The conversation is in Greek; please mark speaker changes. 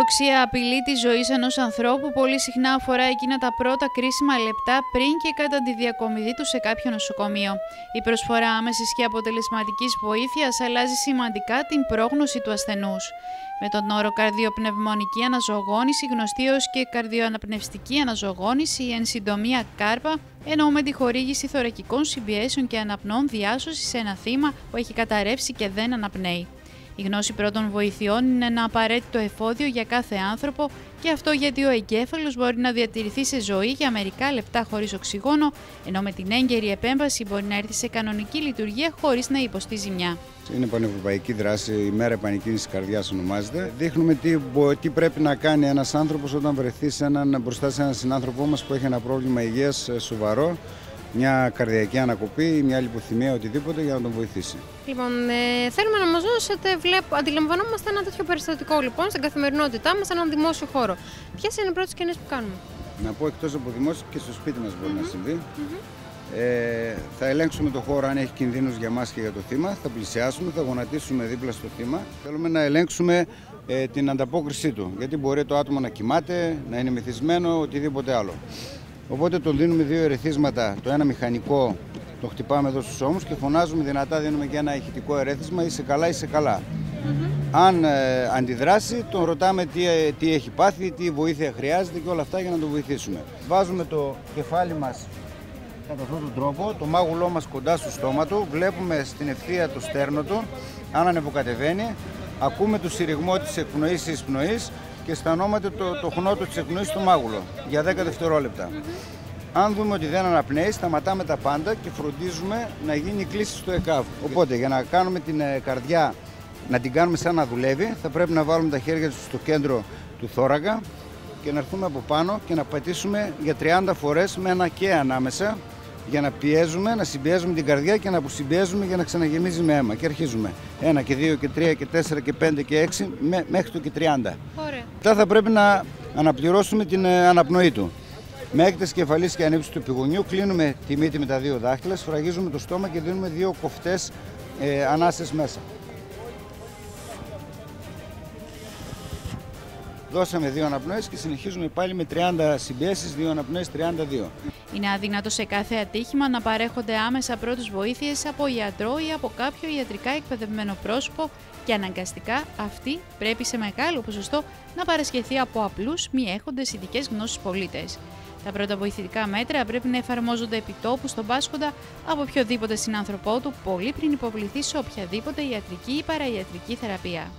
Speaker 1: αισιοδοξία απειλή τη ζωή ενός ανθρώπου πολύ συχνά αφορά εκείνα τα πρώτα κρίσιμα λεπτά πριν και κατά τη διακομιδή του σε κάποιο νοσοκομείο. Η προσφορά άμεσης και αποτελεσματικής βοήθειας αλλάζει σημαντικά την πρόγνωση του ασθενούς. Με τον όρο καρδιοπνευμονική αναζωογόνηση, γνωστή ως και καρδιοαναπνευστική αναζωογόνηση, ή εν συντομία κάρπα, εννοούμε τη χορήγηση θωρακικών συμπιέσεων και αναπνών διάσωσης σε ένα θύμα που έχει καταρρεύσει και δεν αναπνέει. Η γνώση πρώτων βοηθειών είναι ένα απαραίτητο εφόδιο για κάθε άνθρωπο και αυτό γιατί ο εγκέφαλος μπορεί να διατηρηθεί σε ζωή για μερικά λεπτά χωρίς οξυγόνο, ενώ με την έγκαιρη επέμβαση μπορεί να έρθει σε κανονική λειτουργία χωρίς να υποστεί ζημιά.
Speaker 2: Είναι πανευρωπαϊκή δράση, η μέρα επανεκκίνησης καρδιάς ονομάζεται. Δείχνουμε τι, τι πρέπει να κάνει ένας άνθρωπος όταν βρεθεί σε έναν, μπροστά σε έναν συνάνθρωπό μας που έχει ένα πρόβλημα υγείας ε, σοβαρό μια καρδιακή ανακοπή ή μια λιποθυμία, οτιδήποτε για να τον βοηθήσει.
Speaker 3: Λοιπόν, ε, θέλουμε να μας δώσετε, βλέπω, αντιλαμβανόμαστε ένα τέτοιο περιστατικό λοιπόν στην καθημερινότητά μας, σε έναν δημόσιο χώρο. Ποιες είναι οι πρώτες κινήσει που κάνουμε,
Speaker 2: Να πω εκτός από δημόσιο και στο σπίτι μας μπορεί να συμβεί. Ε, θα ελέγξουμε το χώρο αν έχει κινδύνους για μας και για το θύμα, θα πλησιάσουμε, θα γονατίσουμε δίπλα στο θύμα. Θέλουμε να ελέγξουμε ε, την ανταπόκρισή του, γιατί μπορεί το άτομο να κοιμάται, να είναι μεθυσμένο, οτιδήποτε άλλο. Οπότε τον δίνουμε δύο ερεθίσματα, το ένα μηχανικό, το χτυπάμε εδώ στους ώμους και φωνάζουμε δυνατά, δίνουμε και ένα ηχητικό ερέθισμα, είσαι καλά, είσαι καλά. Αν ε, αντιδράσει, τον ρωτάμε τι, ε, τι έχει πάθει, τι βοήθεια χρειάζεται και όλα αυτά για να τον βοηθήσουμε. Βάζουμε το κεφάλι μας κατά αυτόν τον τρόπο, το μάγουλό μας κοντά στο στόμα του, βλέπουμε στην ευθεία το στέρνο του, αν ανεβοκατεβαίνει, ακούμε το συρριγμό της εκπνοής ή εισπνοής και αισθανόμαστε το, το χνότο της εκπνοής στο μάγουλο για 10 δευτερόλεπτα. Αν δούμε ότι δεν αναπνέει, σταματάμε τα πάντα και φροντίζουμε να γίνει κλίση στο ΕΚΑΒ. Οπότε για να κάνουμε την ε, καρδιά να την κάνουμε σαν να δουλεύει, θα πρέπει να βάλουμε τα χέρια στο κέντρο του θώρακα και να έρθουμε από πάνω και να πατήσουμε για 30 φορές με ένα και ανάμεσα για να πιέζουμε, να συμπιέζουμε την καρδιά και να αποσυμπιέζουμε για να ξαναγεμίζει με αίμα. Και αρχίζουμε. Ένα και δύο και τρία και τέσσερα και πέντε και έξι μέχρι το και 30. Ωραία. Μετά θα πρέπει να αναπληρώσουμε την ε, αναπνοή του. Με έκταση κεφαλής και ανήψη του πηγουνιού κλείνουμε τη μύτη με τα δύο δάχτυλα, σφραγίζουμε το στόμα και δίνουμε δύο κοφτές ε, ανάσες μέσα. Δώσαμε δύο αναπνοές και συνεχίζουμε πάλι με 30 συμπιέσεις, δύο αναπνοές, 32.
Speaker 1: Είναι αδύνατο σε κάθε ατύχημα να παρέχονται άμεσα πρώτες βοήθειες από ιατρό ή από κάποιο ιατρικά εκπαιδευμένο πρόσωπο και αναγκαστικά αυτή πρέπει σε μεγάλο ποσοστό να παρασχεθεί από απλούς μη έχοντες ειδικές γνώσεις πολίτες. Τα πρώτα βοηθητικά μέτρα πρέπει να εφαρμόζονται επιτόπου στον πάσχοντα από οποιοδήποτε συνάνθρωπό του πολύ πριν υποβληθεί σε οποιαδήποτε ιατρική ή παραϊατρική θεραπεία.